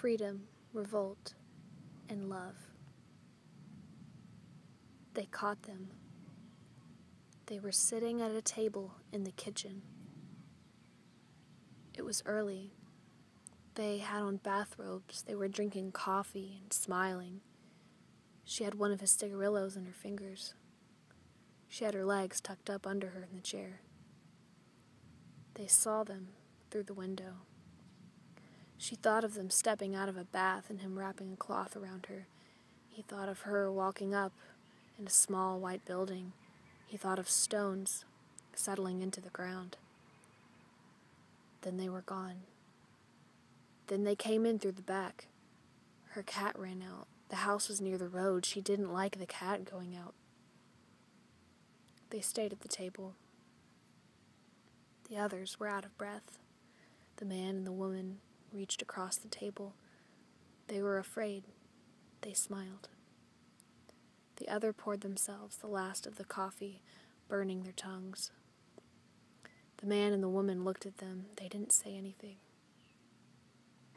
freedom, revolt, and love. They caught them. They were sitting at a table in the kitchen. It was early. They had on bathrobes. They were drinking coffee and smiling. She had one of his cigarillos in her fingers. She had her legs tucked up under her in the chair. They saw them through the window. She thought of them stepping out of a bath and him wrapping a cloth around her. He thought of her walking up in a small white building. He thought of stones settling into the ground. Then they were gone. Then they came in through the back. Her cat ran out. The house was near the road. She didn't like the cat going out. They stayed at the table. The others were out of breath. The man and the woman reached across the table. They were afraid. They smiled. The other poured themselves the last of the coffee, burning their tongues. The man and the woman looked at them. They didn't say anything.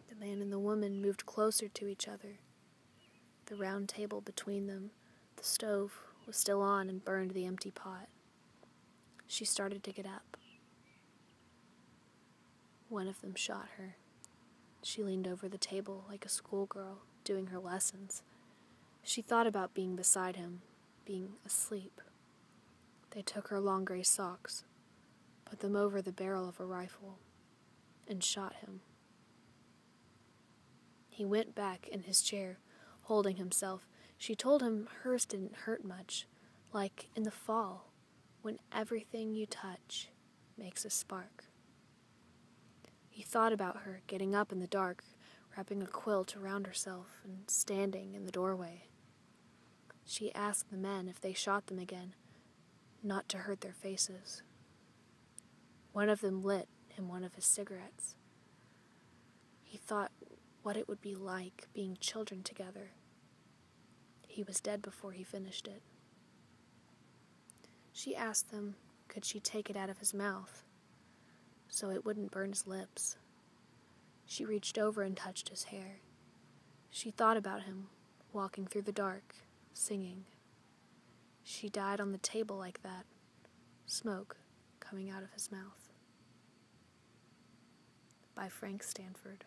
The man and the woman moved closer to each other. The round table between them, the stove, was still on and burned the empty pot. She started to get up. One of them shot her. She leaned over the table like a schoolgirl doing her lessons. She thought about being beside him, being asleep. They took her long gray socks, put them over the barrel of a rifle, and shot him. He went back in his chair, holding himself. She told him hers didn't hurt much, like in the fall, when everything you touch makes a spark. He thought about her getting up in the dark, wrapping a quilt around herself, and standing in the doorway. She asked the men if they shot them again, not to hurt their faces. One of them lit him one of his cigarettes. He thought what it would be like being children together. He was dead before he finished it. She asked them could she take it out of his mouth so it wouldn't burn his lips. She reached over and touched his hair. She thought about him, walking through the dark, singing. She died on the table like that, smoke coming out of his mouth. By Frank Stanford.